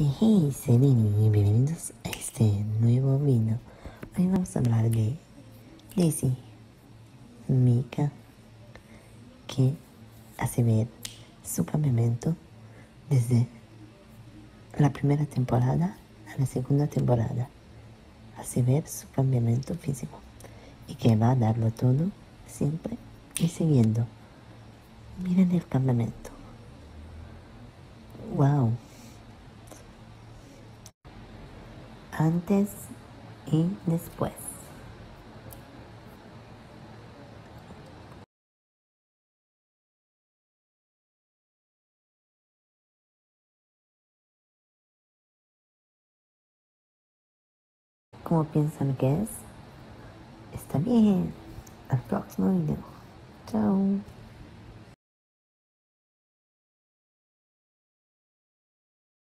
Hey, Selene, y bienvenidos a este nuevo video. Hoy vamos a hablar de Daisy, Mika, que hace ver su cambiamiento desde la primera temporada a la segunda temporada. Hace ver su cambiamiento físico y que va a darlo todo siempre y siguiendo. Miren el cambiamiento. Wow. Antes y después. ¿Cómo piensan que es? Está bien. Al próximo video. Chao.